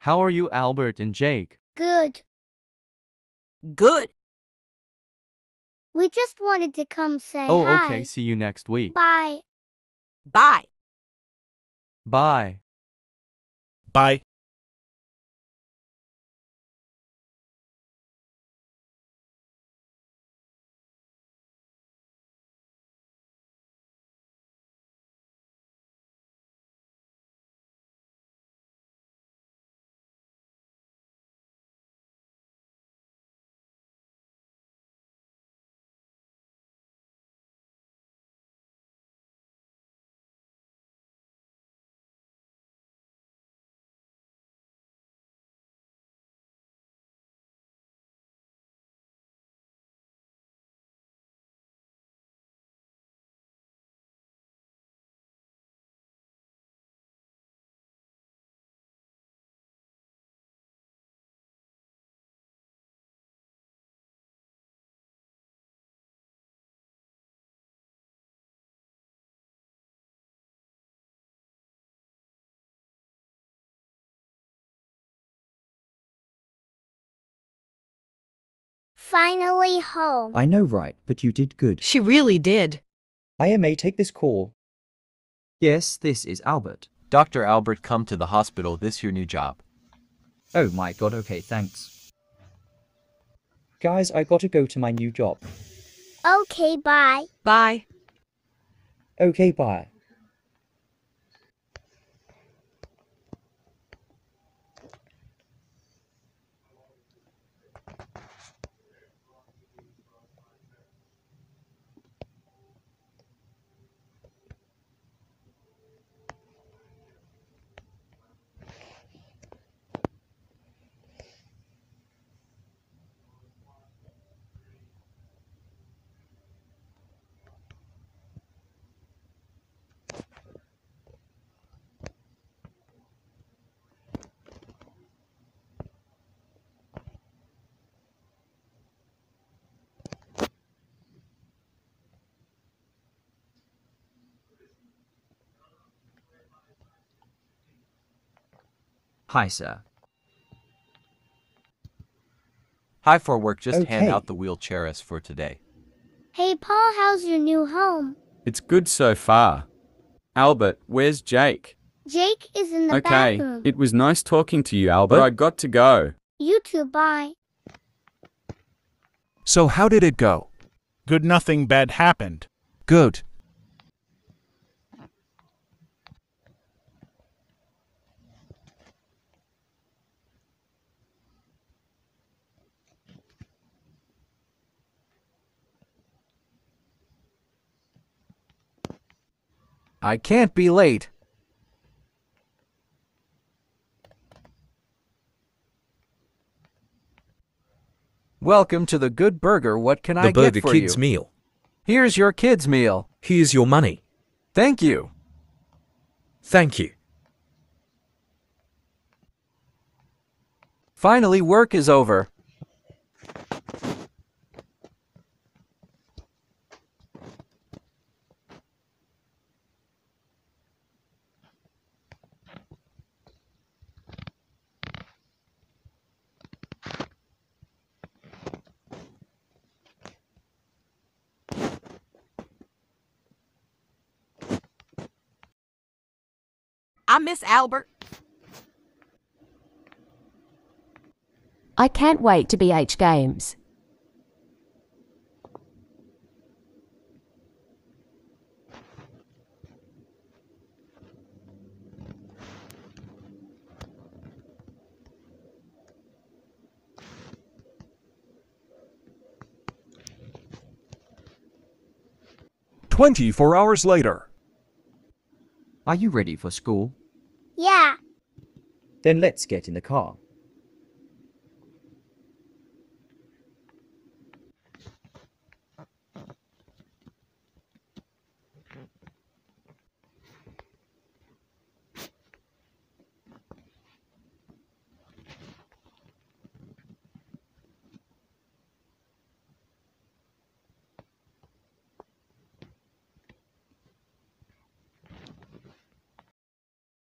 How are you, Albert and Jake? Good. Good. We just wanted to come say Oh, hi. okay. See you next week. Bye. Bye. Bye. Bye. Finally home. I know, right, but you did good. She really did. I may take this call. Yes, this is Albert. Dr. Albert, come to the hospital. This your new job. Oh my god, okay, thanks. Guys, I gotta go to my new job. Okay, bye. Bye. Okay, bye. Hi, sir. Hi for work. Just hand out the wheelchairs for today. Hey, Paul, how's your new home? It's good so far. Albert, where's Jake? Jake is in the okay, bathroom. it was nice talking to you, Albert. But I got to go. You too, bye. So how did it go? Good nothing bad happened. Good. I can't be late. Welcome to the Good Burger. What can I The Burger get for Kids you? meal. Here's your kids' meal. Here's your money. Thank you. Thank you. Finally, work is over. I miss Albert. I can't wait to BH Games. Twenty-four hours later. Are you ready for school? Yeah. Then let's get in the car.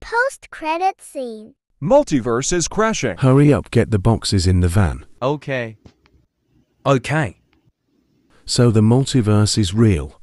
Post credit scene. Multiverse is crashing. Hurry up, get the boxes in the van. Okay. Okay. So the multiverse is real.